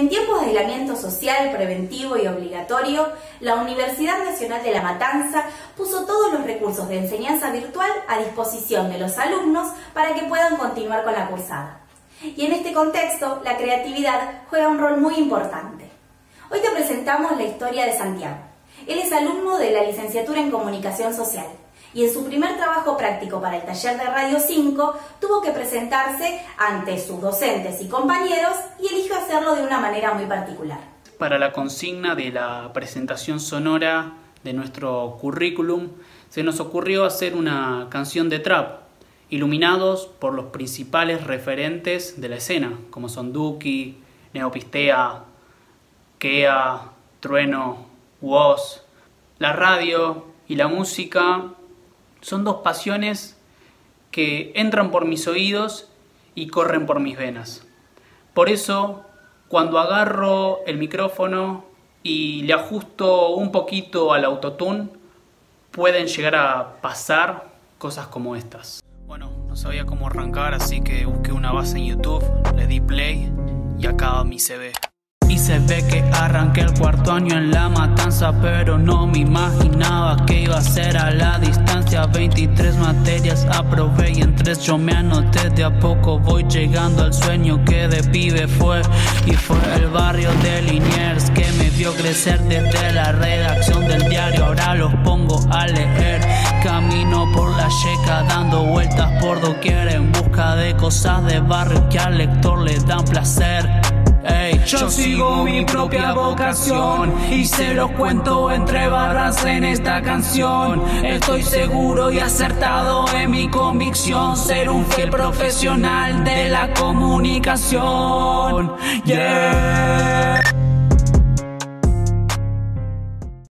En tiempos de aislamiento social, preventivo y obligatorio, la Universidad Nacional de La Matanza puso todos los recursos de enseñanza virtual a disposición de los alumnos para que puedan continuar con la cursada. Y en este contexto, la creatividad juega un rol muy importante. Hoy te presentamos la historia de Santiago. Él es alumno de la licenciatura en Comunicación Social y en su primer trabajo práctico para el taller de Radio 5 tuvo que presentarse ante sus docentes y compañeros y eligió hacerlo de una manera muy particular. Para la consigna de la presentación sonora de nuestro currículum, se nos ocurrió hacer una canción de trap, iluminados por los principales referentes de la escena, como son Duki, Neopistea, Kea, Trueno, Woz. La radio y la música son dos pasiones que entran por mis oídos y corren por mis venas. Por eso, cuando agarro el micrófono y le ajusto un poquito al autotune, pueden llegar a pasar cosas como estas. Bueno, no sabía cómo arrancar, así que busqué una base en YouTube, le di play y acaba mi CV. Y se ve que arranqué el cuarto año en la matanza, pero no me imaginaba que iba a ser a la distancia. 23 materias aprobé y en tres yo me anoté. De a poco voy llegando al sueño que de pibe fue. Y fue el barrio de Liniers que me vio crecer desde la redacción del diario. Ahora los pongo a leer. Camino por la checa dando vueltas por doquier en busca de cosas de barrio que al lector le dan placer yo sigo mi propia vocación y se lo cuento entre barras en esta canción. Estoy seguro y acertado en mi convicción, ser un fiel profesional de la comunicación. Yeah.